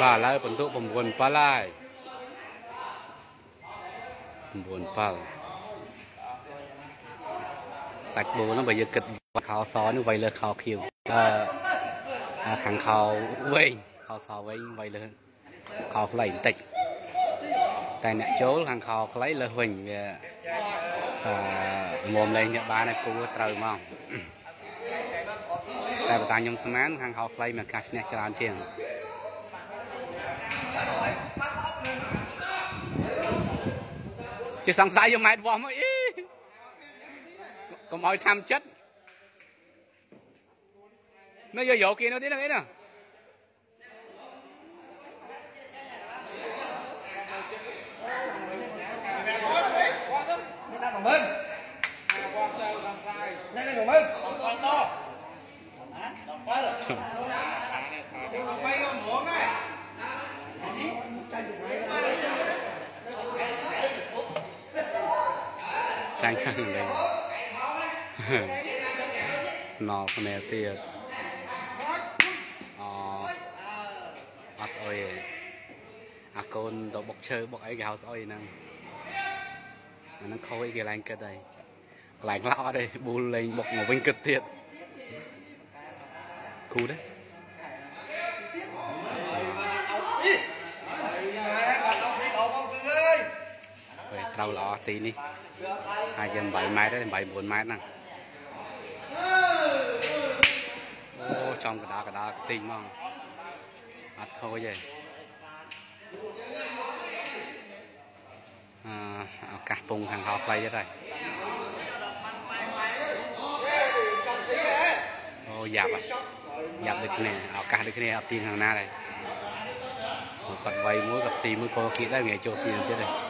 បាទឡើយបន្ទុក9ប៉ាល់ហើយ9ប៉ាល់សាច់បូហ្នឹងបើយើងគិតខោសនេះវាយលើខោខៀវអឺខាងខោវែងខោសវែងវាយលើខោខ្លីបន្តិចតែអ្នកចូលខាងខោខ្លីលើសវិញវាអឺមុំលេងអ្នកបានឲ្យគូត្រូវមកតែបើតាខ្ញុំស្មានខាងខោខ្លីមានការឈ្នះច្រើនជាង គេសង្ស័យយកម៉ែតវោះមកអីកុំឲ្យធ្វើចិត្តនៅយកយកគេនោះទៀតហ្នឹងអីណាមិនណាស់មិនណាស់មិនដល់7ដល់7ដល់3យកហ្មងណា ចាញ់ខាងលេងស្នល់គ្នាទៀតអអត់ស្អុយទេអាកូនទៅបុកឈើបុកអីគេហៅស្អុយហ្នឹងអាហ្នឹងខូចគេឡើងគិតហើយកន្លែងខ្លះអត់ទេប៊ូលលេងបុកមកវិញគិតទៀតគូទេពេលត្រូវល្អទីនេះ ហើយជា8ម៉ែត្រទេ8 9ម៉ែត្រហ្នឹងអូចំកដាកដាទីងហ្មងអត់ខូចទេអឺឱកាសពងខាងខោខ្លីទៀតហើយអូយ៉ាប់ហ่ะយ៉ាប់ដូចគ្នាឱកាសដូចគ្នាអត់ទៀងខាងណាដែរគាត់វាយមួយគាត់ស៊ីមួយក៏គៀកដែរងាយចូលស៊ីទៀតដែរ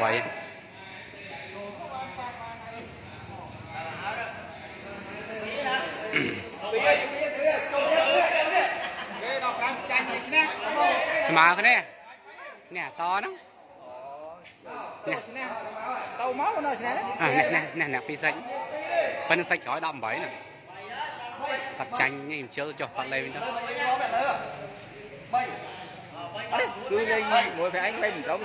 vậy? Mà cái này nè to lắm. Nè. Tàu máu nó nè nè nè nè pi sạch, bên xanh chói đậm bảy nè. Tập tranh nhìn chưa cho phát lên đó. Đây, đưa lên mỗi phải anh bay mình đó